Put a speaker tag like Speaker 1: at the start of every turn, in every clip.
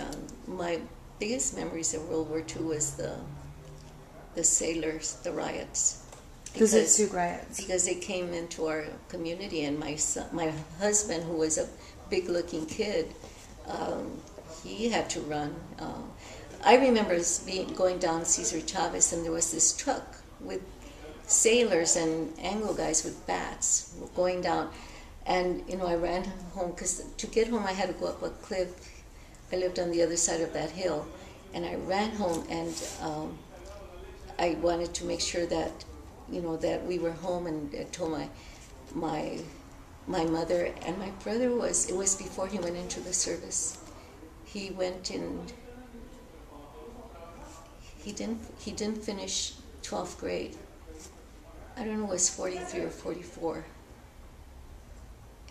Speaker 1: Um, my biggest memories of World War II was the the sailors, the riots.
Speaker 2: The Zoot riots.
Speaker 1: Because they came into our community, and my son, my husband, who was a big-looking kid, um, he had to run. Uh, I remember being, going down Cesar Chavez, and there was this truck with sailors and Anglo guys with bats going down. And you know, I ran home because to get home I had to go up a cliff. I lived on the other side of that hill, and I ran home and um, I wanted to make sure that you know that we were home. And I told my my my mother and my brother was it was before he went into the service. He went in. He didn't he didn't finish 12th grade. I don't know, it was 43 or 44.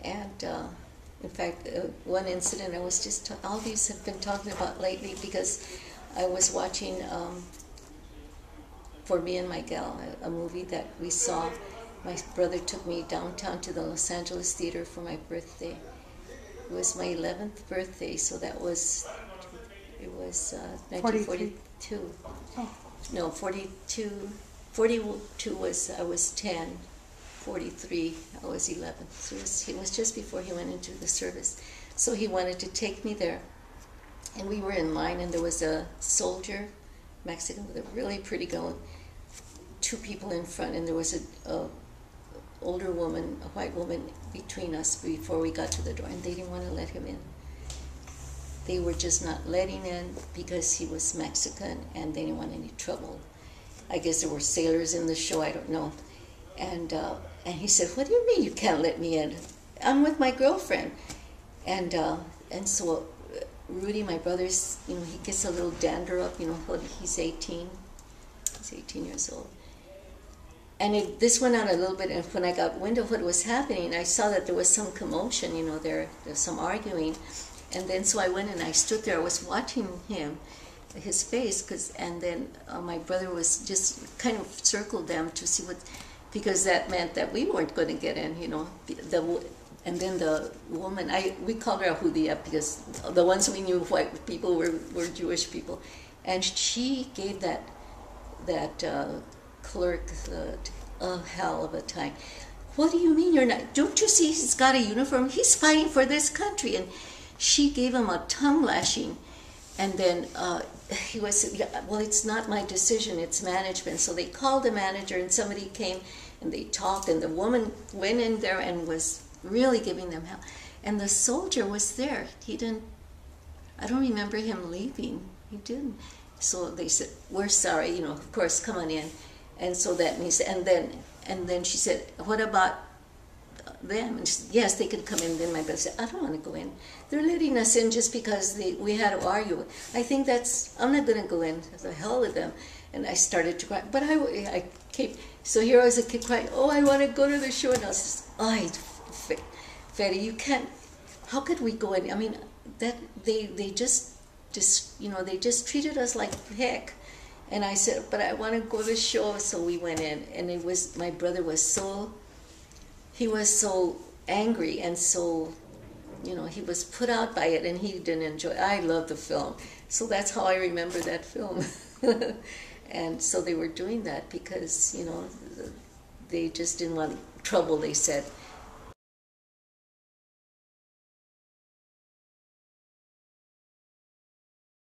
Speaker 1: And uh, in fact, uh, one incident I was just, ta- all these have been talking about lately because I was watching um, For Me and My Gal, a, a movie that we saw. My brother took me downtown to the Los Angeles Theatre for my birthday. It was my 11th birthday, so that was, it was uh, 1942. Oh. No, 42. 42 was, I was 10. 43, I was 11. So it was, it was just before he went into the service. So he wanted to take me there. And we were in line, and there was a soldier, Mexican, with a really pretty girl, two people in front, and there was a, a older woman, a white woman, between us before we got to the door, and they didn't want to let him in. They were just not letting in because he was Mexican, and they didn't want any trouble. I guess there were sailors in the show, I don't know. And uh, and he said, "What do you mean you can't let me in? I'm with my girlfriend." And uh, and so uh, Rudy, my brother's, you know, he gets a little dander up. You know, he's 18. He's 18 years old. And it, this went on a little bit, and when I got wind of what was happening, I saw that there was some commotion. You know, there there was some arguing, and then so I went and I stood there. I was watching him, his face, because and then uh, my brother was just kind of circled them to see what because that meant that we weren't going to get in, you know. The, and then the woman, I we called her Ahudia because the ones we knew white people were, were Jewish people, and she gave that that uh, clerk the, a hell of a time. What do you mean you're not? Don't you see he's got a uniform? He's fighting for this country, and she gave him a tongue lashing, and then uh, he was well. It's not my decision; it's management. So they called the manager, and somebody came and they talked, and the woman went in there and was really giving them hell. And the soldier was there. He didn't, I don't remember him leaving. He didn't. So they said, We're sorry, you know, of course, come on in. And so that means, and then, and then she said, What about them? And said, yes, they could come in. Then my brother said, I don't want to go in. They're letting us in just because they, we had to argue. I think that's, I'm not going to go in. The hell with them. And I started to cry. But I, I came, so here I was a kid crying, oh, I want to go to the show. And I was, oh, Freddy, you can't, how could we go in? I mean, that they, they just, just, you know, they just treated us like heck. And I said, but I want to go to the show. So we went in, and it was, my brother was so, he was so angry and so, you know, he was put out by it and he didn't enjoy. I love the film. So that's how I remember that film. And so they were doing that because, you know, they just didn't want trouble, they said.